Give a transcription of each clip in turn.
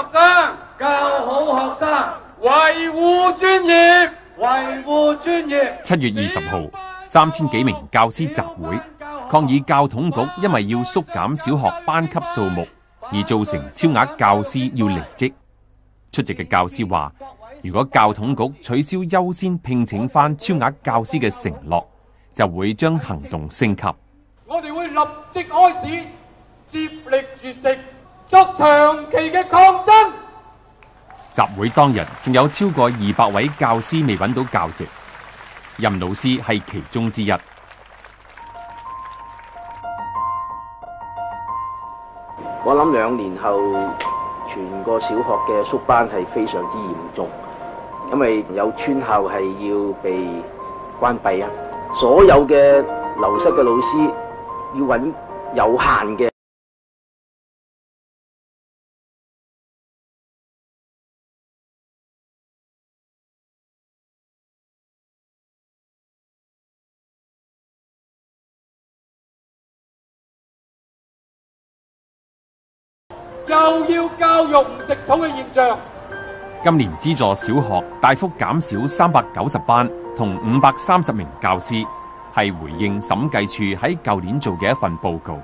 學生，教好學生，維護專業。維護專業。七月二十號，三千幾名教師集會，抗議教統局因為要縮減小學班級數目，而造成超額教師要離職。出席嘅教師話：如果教統局取消優先聘請翻超額教師嘅承諾，就會將行動升級。我哋會立即開始接力絕食，作長期嘅抗爭。集會當日仲有超過二百位教師未揾到教席，任老師係其中之一。我諗兩年後，全個小學嘅縮班係非常之嚴重，因為有村校係要被關閉啊！所有嘅流失嘅老師要揾有限嘅。又要教育唔食草嘅现象。今年資助小学大幅減少三百九十班同五百三十名教師，係回應審計處喺舊年做嘅一份報告，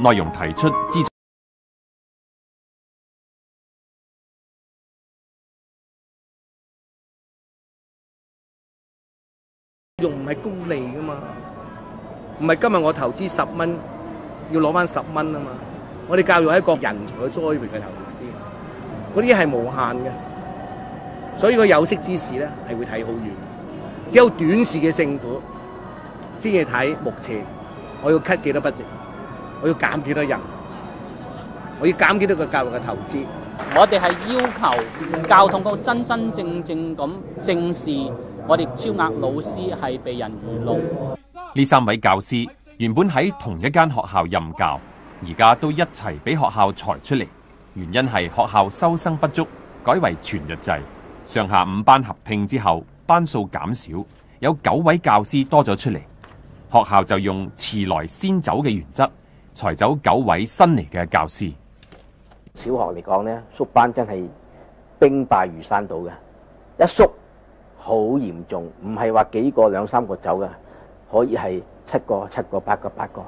內容提出資助。用唔係功利噶嘛，唔係今日我投資十蚊，要攞翻十蚊啊嘛。我哋教育係一個人才嘅栽培嘅投資，嗰啲係無限嘅，所以個有識之士咧係會睇好遠。只有短视嘅政府先至睇目前我要 cut 幾多筆值，我要減幾多人，我要減幾多個教育嘅投資。我哋係要求教統局真真正正咁正視我哋超額老師係被人愚弄。呢三位教師原本喺同一間學校任教，而家都一齊俾學校裁出嚟，原因係學校收生不足，改為全日制。上下五班合併之後，班數減少，有九位教師多咗出嚟，學校就用遲來先走嘅原則，裁走九位新嚟嘅教師。小學嚟講咧，缩班真係兵败如山倒嘅，一缩好嚴重，唔係話幾個兩三個走嘅，可以係七個、七個、八個、八個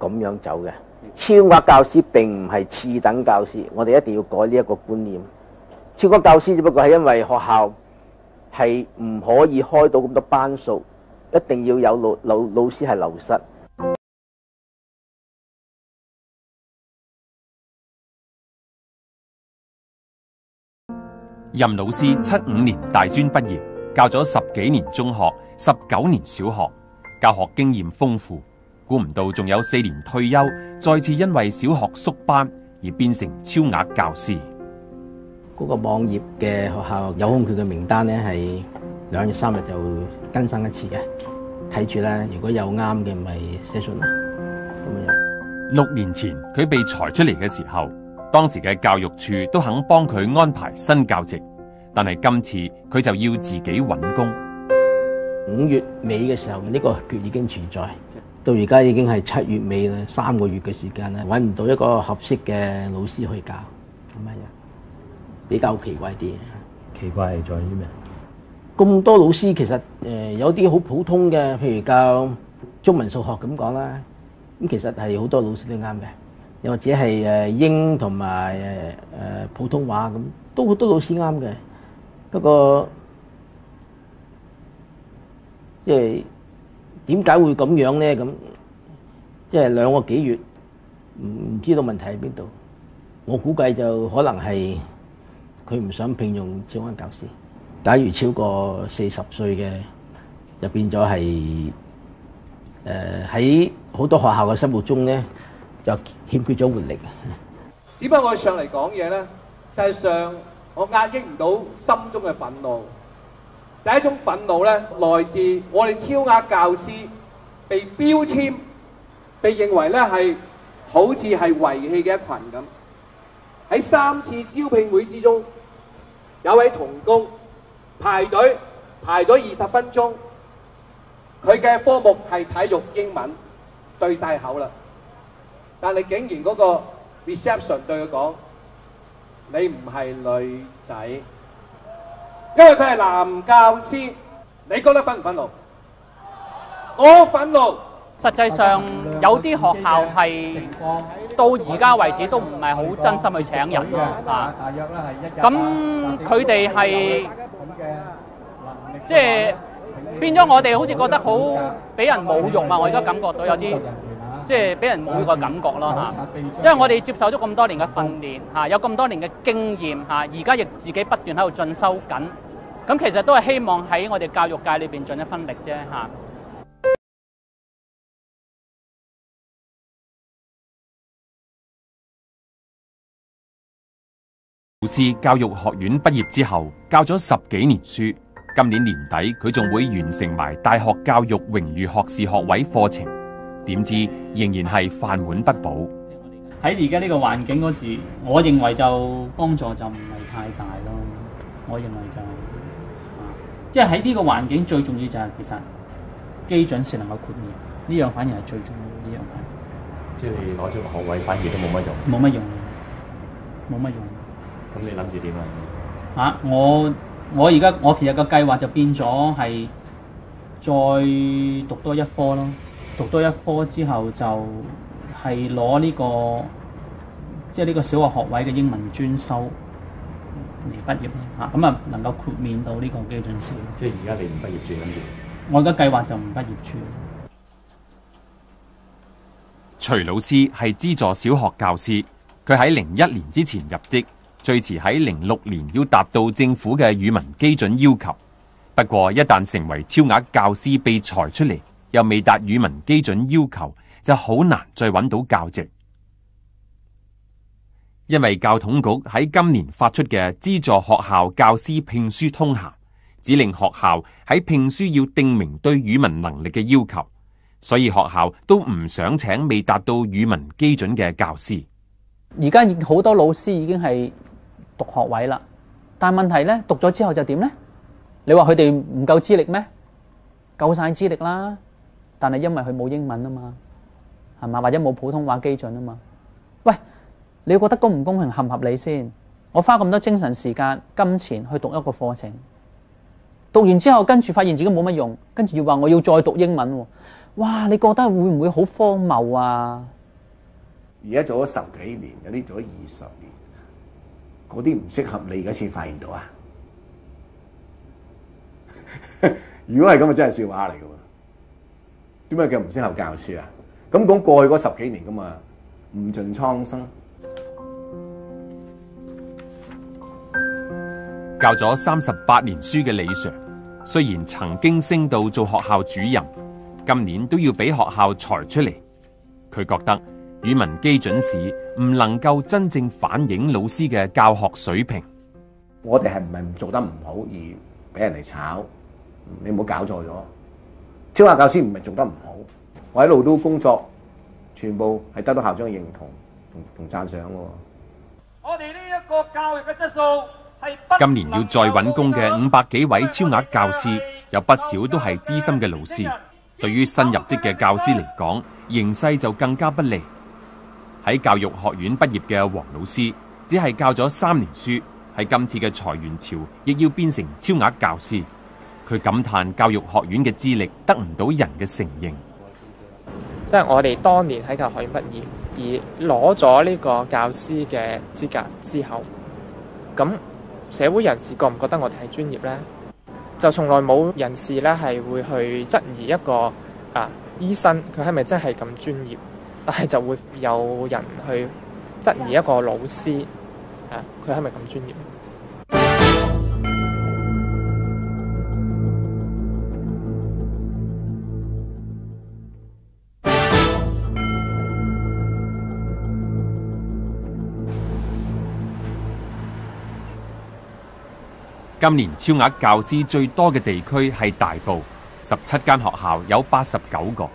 咁樣走嘅。超額教師並唔係次等教師，我哋一定要改呢一個觀念。超額教師只不過係因為學校係唔可以開到咁多班數，一定要有老老老師係流失。任老師七五年大專畢業，教咗十幾年中學，十九年小學，教學經驗豐富。估唔到仲有四年退休，再次因为小学缩班而变成超额教师。嗰個網頁嘅学校有空缺嘅名单咧，系两日三日就更新一次嘅。睇住咧，如果有啱嘅，咪写信啦。咁樣。六年前佢被裁出嚟嘅时候，当时嘅教育处都肯帮佢安排新教职，但系今次佢就要自己揾工。五月尾嘅时候，呢个缺已经存在，到而家已經係七月尾啦，三個月嘅時間啦，揾唔到一個合適嘅老師去教，咁樣比較奇怪啲。奇怪係在於咩？咁多老師其實誒、呃、有啲好普通嘅，譬如教中文數學咁講啦，咁其實係好多老師都啱嘅，又或者係誒英同埋誒誒普通話咁，都好多老師啱嘅。不過即係點解會咁樣咧？咁即係兩個幾月唔唔知道問題喺邊度。我估計就可能係佢唔想聘用超安教師。假如超過四十歲嘅，就變咗係誒喺好多學校嘅心目中咧就欠缺咗活力。點解我上嚟講嘢咧？實上我壓抑唔到心中嘅憤怒。第一種憤怒咧，來自我哋超額教師被標籤，被認為咧係好似係遺棄嘅一群咁。喺三次招聘會之中，有位童工排隊排咗二十分鐘，佢嘅科目係體育英文，對晒口啦。但係竟然嗰個 reception 對佢講：你唔係女仔，因為佢係男教師。你覺得憤唔憤怒？我憤怒。實際上有啲學校係到而家為止都唔係好真心去請人嘅啊。咁佢哋係即係變咗，我哋好似覺得好俾人侮辱啊！我而家感覺到有啲即係俾人侮辱嘅感覺咯嚇。因為我哋接受咗咁多年嘅訓練嚇，有咁多年嘅經驗嚇，而家亦自己不斷喺度進修緊。咁其實都係希望喺我哋教育界裏邊盡一分力啫嚇。老師教育學院畢業之後，教咗十幾年書。今年年底佢仲會完成埋大學教育榮譽學士學位課程，點知仍然係飯碗不保。喺而家呢個環境嗰時，我認為就幫助就唔係太大咯。我認為就，啊，即係喺呢個環境最重要就係其實基準是能夠豁免，呢樣反而係最重要呢樣係。即係你攞咗個學位，反而都冇乜用。冇乜用，冇乜用。咁你諗住點啊？啊！我我而家我其實個計劃就變咗係再讀多一科咯，讀多一科之後就係攞呢個即係呢個小學學位嘅英文專修嚟畢業嚇，咁啊能夠豁免到呢個基準線。即係而家你唔畢業住諗住？我而家計劃就唔畢業住。徐老師係資助小學教師，佢喺零一年之前入職。最遲喺零六年要達到政府嘅語文基準要求，不過一旦成為超額教師被裁出嚟，又未達語文基準要求，就好難再揾到教職。因為教統局喺今年發出嘅资助學校教師聘書通函，指令學校喺聘書要定明對語文能力嘅要求，所以學校都唔想請未達到語文基準嘅教師。而家好多老師已經係。讀學位啦，但係問題咧，讀咗之後就點咧？你話佢哋唔夠資歷咩？夠晒資歷啦，但係因為佢冇英文啊嘛，係嘛？或者冇普通話基準啊嘛？喂，你覺得公唔公平、合唔合理先？我花咁多精神時間、金錢去讀一個課程，讀完之後跟住發現自己冇乜用，跟住要話我要再讀英文，哇！你覺得會唔會好荒謬啊？而家做咗十幾年，有啲做咗二十年。嗰啲唔適合你，而家先發現到啊！如果係咁啊，真係笑話嚟噶喎！點解叫唔適合教書啊？咁講過去嗰十幾年咁啊，唔盡蒼生。教咗三十八年書嘅李 Sir，雖然曾經升到做學校主任，今年都要俾學校裁出嚟。佢覺得語文基準試唔能夠真正反映老師嘅教學水平。我哋係唔係唔做得唔好而俾人哋炒？你唔好搞錯咗。超額教師唔係做得唔好，我一路都工作，全部係得到校長嘅認同同同讚賞。我哋呢一個教育嘅質素係今年要再揾工嘅五百幾位超額教師，有不少都係資深嘅老師。對於新入職嘅教師嚟講，形勢就更加不利。喺教育學院畢業嘅黃老師，只係教咗三年書，喺今次嘅裁員潮，亦要變成超額教師。佢感嘆教育學院嘅資歷得唔到人嘅承認。即係我哋當年喺教育學院畢業，而攞咗呢個教師嘅資格之後，咁社會人士覺唔覺得我哋係專業呢？就從來冇人士咧係會去質疑一個啊醫生佢係咪真係咁專業？但係就會有人去質疑一個老師，啊，佢係咪咁專業？今年超額教師最多嘅地區係大埔，十七間學校有八十九個。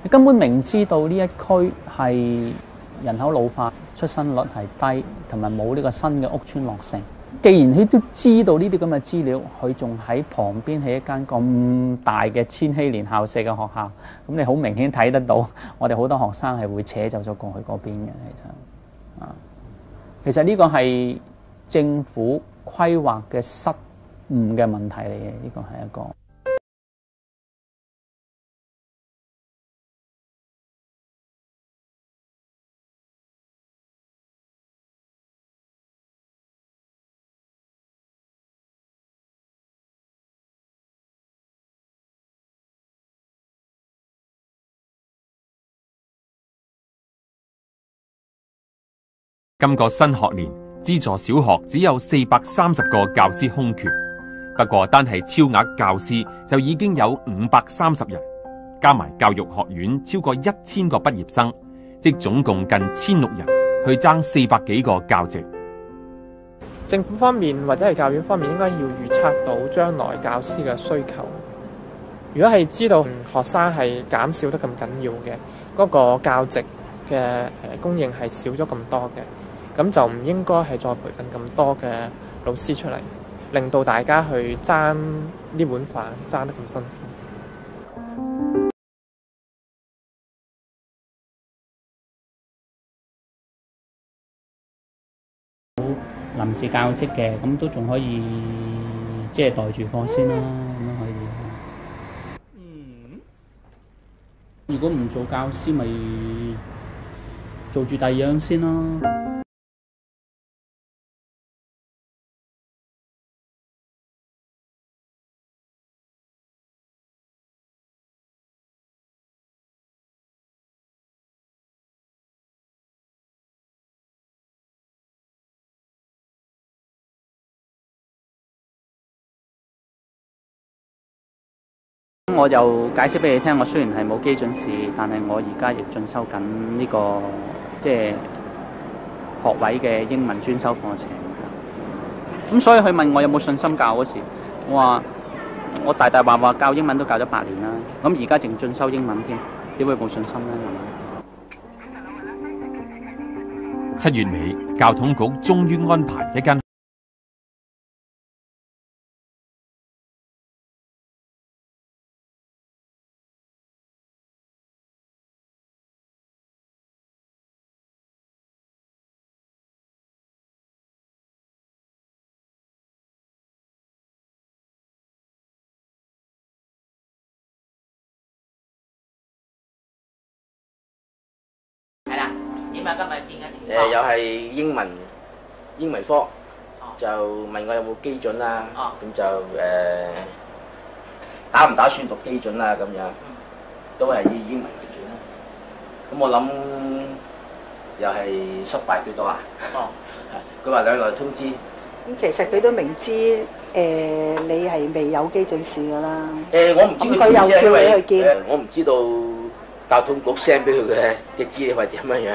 你根本明知道呢一區係人口老化、出生率係低，同埋冇呢個新嘅屋邨落成。既然佢都知道呢啲咁嘅資料，佢仲喺旁邊起一間咁大嘅千禧年校舍嘅學校，咁你好明顯睇得到，我哋好多學生係會扯走咗過去嗰邊嘅。其实啊，其實呢個係政府規劃嘅失誤嘅問題嚟嘅，呢個係一個。今個新學年，资助小学只有四百三十个教师空缺，不过单系超额教师就已经有五百三十人，加埋教育学院超过一千个毕业生，即总共近千六人去争四百几个教席。政府方面或者系教院方面，应该要预测到将来教师嘅需求。如果系知道学生系减少得咁紧要嘅，嗰个教席嘅诶供应系少咗咁多嘅。咁就唔應該係再培訓咁多嘅老師出嚟，令到大家去爭呢碗飯爭得咁辛苦。臨時教職嘅，咁都仲可以即係袋住課先啦，咁樣可以。嗯，如果唔做教師，咪做住第二樣先啦。我就解釋俾你聽，我雖然係冇基準試，但係我而家亦進修緊呢個即係學位嘅英文專修課程。咁所以佢問我有冇信心教嗰時，我話我大大話話教英文都教咗八年啦，咁而家淨進修英文添，點會冇信心咧？七月尾，教統局終於安排一間。點啊？今日見嘅情況誒，又係英文英文科，就問我有冇基準啦。咁就誒打唔打算讀基準啦？咁樣都係以英文為主啦。咁我諗又係失敗幾多啊？哦，佢話兩來通知。咁其實佢都明知誒你係未有基準試噶啦。誒，我唔知佢又叫你去見。誒，我唔知道。交通局 send 俾佢嘅嘅資料係點樣樣？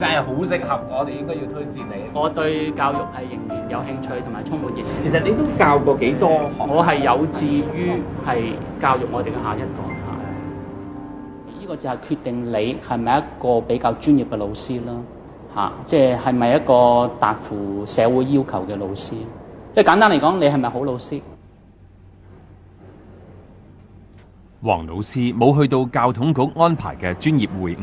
但係好適合我哋，應該要推薦你。我對教育係仍然有興趣同埋充滿熱情。其實你都教過幾多學？我係有志於係教育我哋嘅下一代嚇。呢個就係決定你係咪一個比較專業嘅老師啦嚇，即係係咪一個達乎社會要求嘅老師？即係簡單嚟講，你係咪好老師？黃老師冇去到教統局安排嘅專業會晤。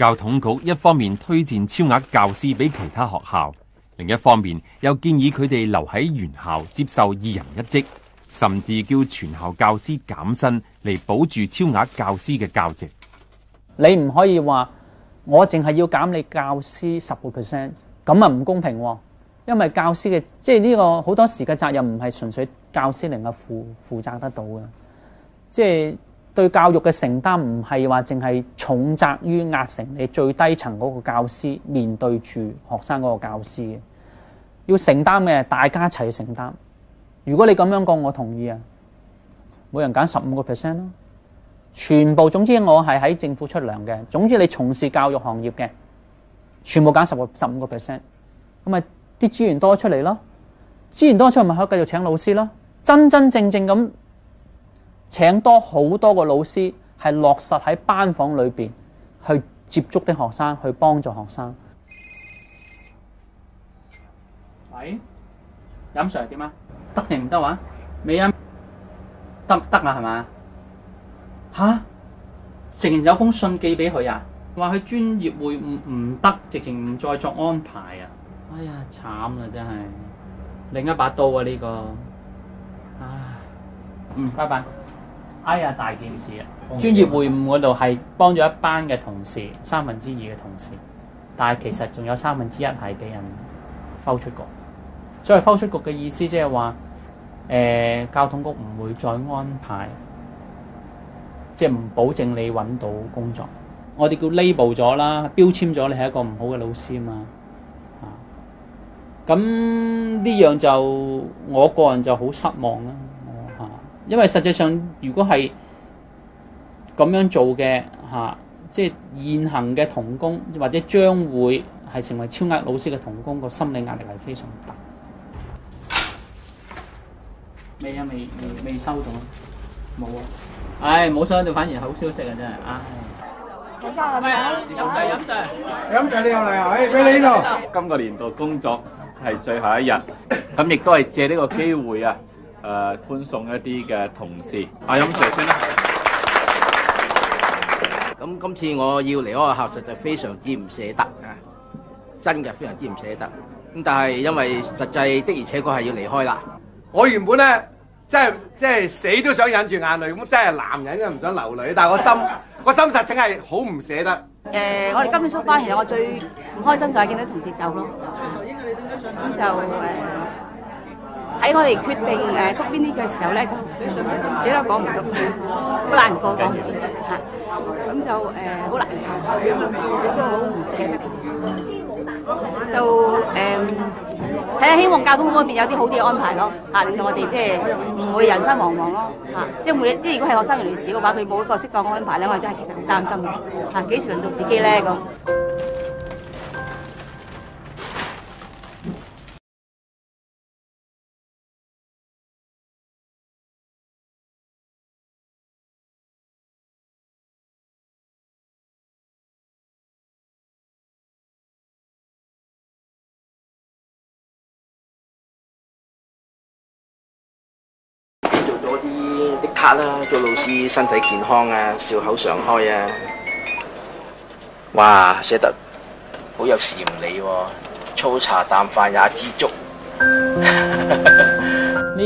教統局一方面推薦超額教師俾其他學校，另一方面又建議佢哋留喺原校接受二人一職，甚至叫全校教師減薪嚟保住超額教師嘅教職。你唔可以話我淨係要減你教師十個 percent，咁啊唔公平喎。因為教師嘅即係呢個好多時嘅責任唔係純粹教師能夠負負責得到嘅，即係。對教育嘅承擔唔係話淨係重責於壓成你最低層嗰個教師面對住學生嗰個教師嘅，要承擔嘅大家一齊承擔。如果你咁樣講，我同意啊，每人揀十五個 percent 咯，全部總之我係喺政府出糧嘅，總之你從事教育行業嘅，全部揀十個十五個 percent，咁咪啲資源多出嚟咯，資源多出嚟咪可以繼續請老師咯，真真正正咁。請多好多個老師，係落實喺班房裏邊去接觸啲學生，去幫助學生。喂，飲水點啊？得定唔得話？未飲得得啊？係嘛？吓？成日有封信寄俾佢啊，話佢專業會唔唔得，直情唔再作安排啊！哎呀，慘啦，真係另一把刀啊！呢個，唉，嗯，拜拜。哎呀，大件事啊！專業會晤嗰度係幫咗一班嘅同事，三分之二嘅同事，但係其實仲有三分之一係俾人拋出局。所謂拋出局嘅意思，即係話，誒，交通局唔會再安排，即係唔保證你揾到工作。我哋叫 label 咗啦，標籤咗你係一個唔好嘅老師啊嘛。啊，咁呢樣就我個人就好失望啦。因為實際上，如果係咁樣做嘅嚇、啊，即係現行嘅童工，或者將會係成為超額老師嘅童工，個心理壓力係非常大。未啊，未未未收到，冇啊！唉，冇收到反而好消息啊！真係，唉。飲茶係咪啊？飲茶飲茶，飲茶你又嚟啊！誒，俾你呢度。今個年度工作係最後一日，咁亦都係借呢個機會啊！誒、呃、歡送一啲嘅同事，阿飲 Sir 先啦。咁今次我要離開學校，實在非常之唔捨得啊！真嘅非常之唔捨得。咁但係因為實際的而且確係要離開啦。我原本咧，即係即係死都想忍住眼淚，咁真係男人嘅唔想流淚，但係我心 個心實情係好唔捨得。誒、呃，我哋今年縮班，其實我最唔開心就係見到同事走咯。咁就誒。呃喺我哋決定誒縮邊啲嘅時候咧，就死都講唔足，好難過講唔出嚇。咁就誒好難過，亦都好唔捨得。就誒睇下希望交通嗰邊有啲好啲嘅安排咯嚇，令到我哋即係唔會人心惶惶咯嚇。即係每即係如果係學生越嚟越少嘅話，佢冇一個適當嘅安排咧，我哋真係其實好擔心嘅嚇。幾時輪到自己咧咁？卡啦，做老师身体健康啊，笑口常开啊！哇，写得好有禅理喎，粗茶淡饭也知足。呢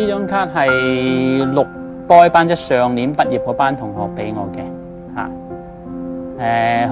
张卡系六 boy 班，即上年毕业嗰班同学俾我嘅，吓、啊，誒、呃。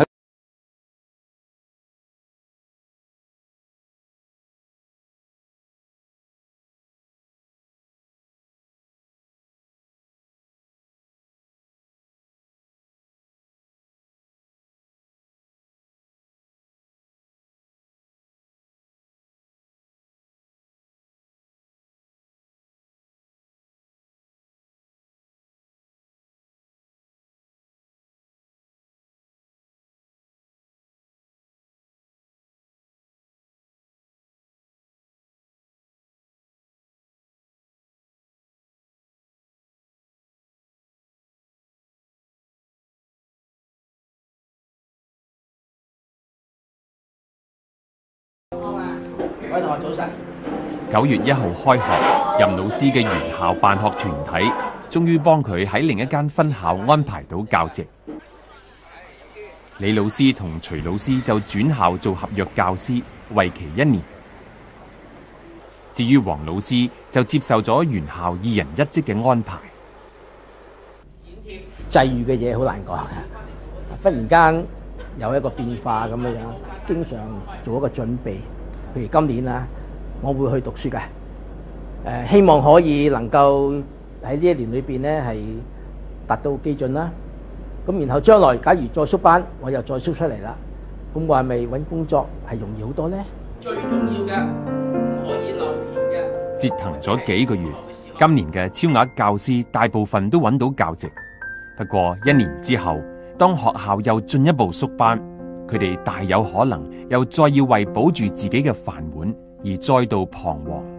各位同學早晨。九月一號開學，任老師嘅原校辦學團體終於幫佢喺另一間分校安排到教席。李老師同徐老師就轉校做合約教師，為期一年。至於黃老師就接受咗原校二人一職嘅安排。際遇嘅嘢好難講嘅，忽然間有一個變化咁樣樣，經常做一個準備。譬如今年啦，我會去讀書嘅，誒希望可以能夠喺呢一年裏邊咧係達到基準啦。咁然後將來假如再縮班，我又再縮出嚟啦，咁我係咪揾工作係容易好多咧？最重要嘅唔可以留田嘅。折騰咗幾個月，今年嘅超額教師大部分都揾到教席。不過一年之後，當學校又進一步縮班，佢哋大有可能又再要为保住自己嘅饭碗而再度彷徨。